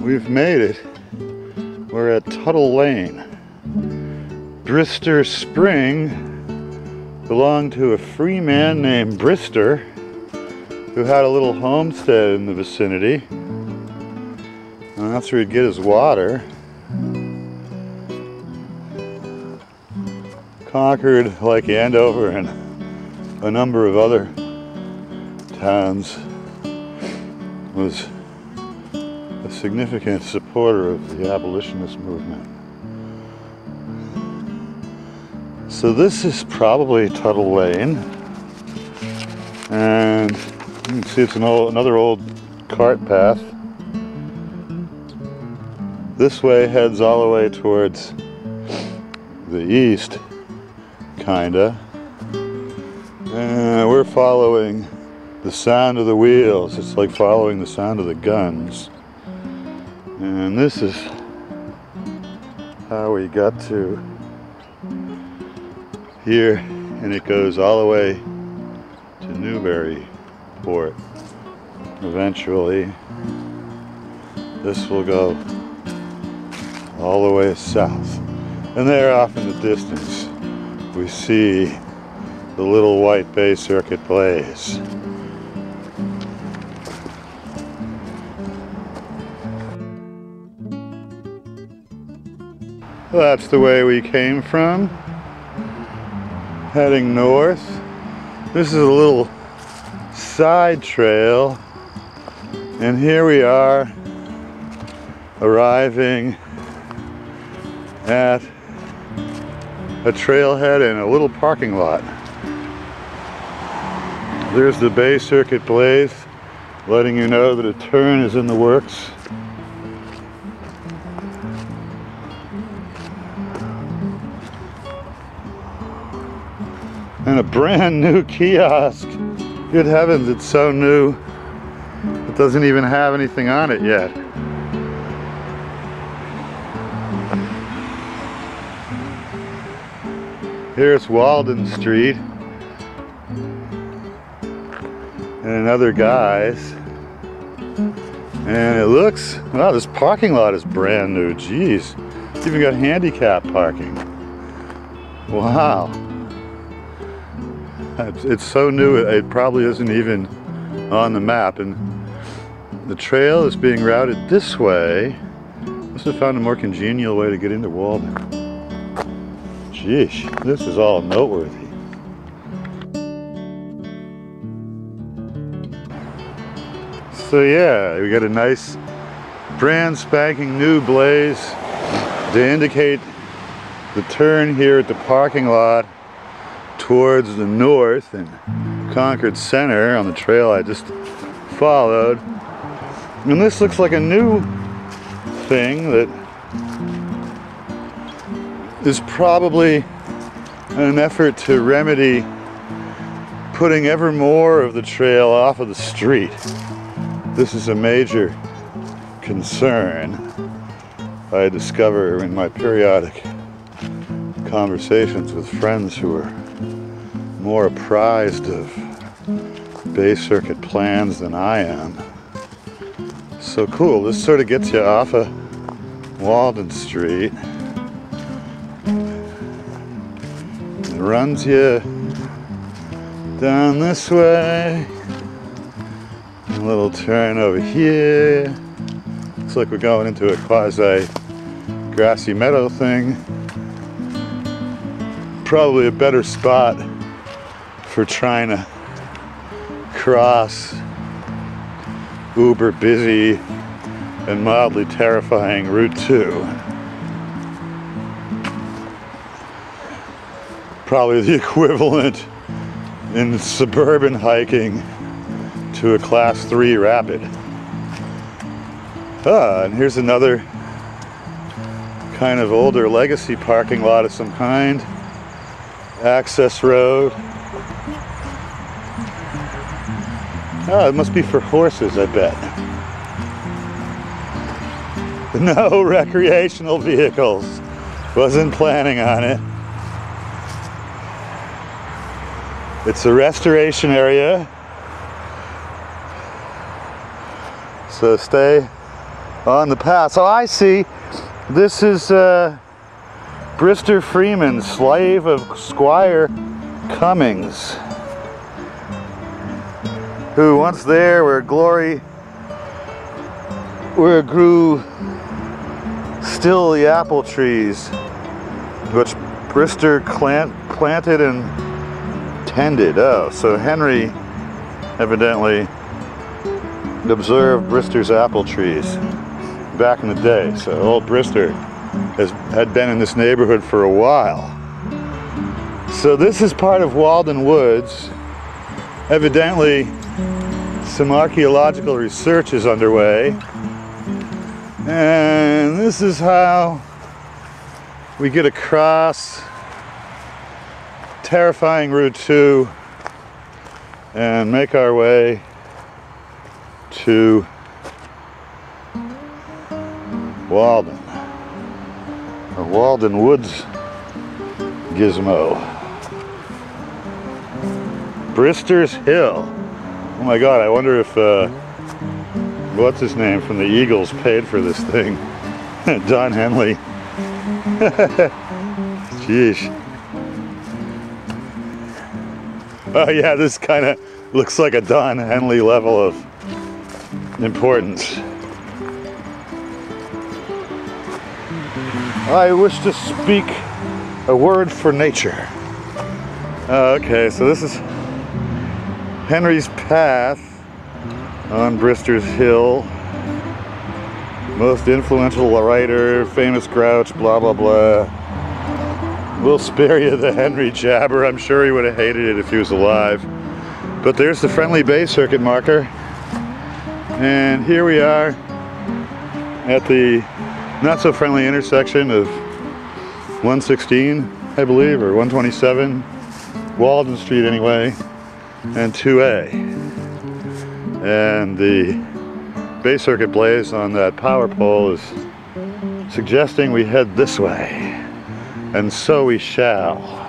we've made it. We're at Tuttle Lane. Brister Spring belonged to a free man named Brister who had a little homestead in the vicinity. And that's where he'd get his water. Concord, like Andover and a number of other towns, was a significant supporter of the abolitionist movement. So this is probably Tuttle Lane. And you can see it's an old, another old cart path. This way heads all the way towards the east, kinda. And we're following the sound of the wheels. It's like following the sound of the guns. And this is how we got to here, and it goes all the way to Newburyport. Eventually, this will go all the way south. And there off in the distance, we see the little white Bay Circuit blaze. That's the way we came from. Heading north. This is a little side trail. And here we are arriving at a trailhead and a little parking lot. There's the Bay Circuit Blaze letting you know that a turn is in the works. And a brand new kiosk. Good heavens, it's so new. It doesn't even have anything on it yet. Here's Walden Street. And another guy's. And it looks, wow, this parking lot is brand new. Jeez. It's even got handicap parking. Wow. It's, so new, it, it probably isn't even on the map. And the trail is being routed this way. Must have found a more congenial way to get into Walden. Geesh, this is all noteworthy. So yeah, we got a nice brand spanking new blaze to indicate the turn here at the parking lot towards the north and Concord Center on the trail I just followed. And this looks like a new thing that is probably an effort to remedy putting ever more of the trail off of the street. This is a major concern I discover in my periodic conversations with friends who are more apprised of Bay Circuit plans than I am. So cool, this sort of gets you off of Walden Street. It runs you down this way. A little turn over here. Looks like we're going into a quasi grassy meadow thing. Probably a better spot for trying to cross uber busy and mildly terrifying Route 2. Probably the equivalent in suburban hiking to a class 3 rapid. Ah, and here's another kind of older legacy parking lot of some kind. Access road. Oh, it must be for horses, I bet. No recreational vehicles. Wasn't planning on it. It's a restoration area. So stay on the path. So I see this is uh, Brister Freeman, slave of Squire Cummings, who once there where glory, where grew still the apple trees, which Brister plant, planted and tended. Oh, so Henry evidently observed Brister's apple trees back in the day. So old Brister has, had been in this neighborhood for a while. So this is part of Walden Woods. Evidently, some archaeological research is underway. And this is how we get across terrifying Route 2 and make our way to Walden, or Walden Woods Gizmo. Brister's Hill. Oh my god, I wonder if, uh, what's his name from the Eagles paid for this thing? Don Henley. Jeez. Oh yeah, this kind of looks like a Don Henley level of importance. I wish to speak a word for nature. Uh, okay, so this is Henry's Path on Brister's Hill. Most influential writer, famous grouch, blah, blah, blah. We'll spare you the Henry jabber. I'm sure he would have hated it if he was alive. But there's the friendly Bay Circuit marker. And here we are at the not so friendly intersection of 116, I believe, or 127, Walden Street anyway, and 2A. And the Bay Circuit blaze on that power pole is suggesting we head this way. And so we shall.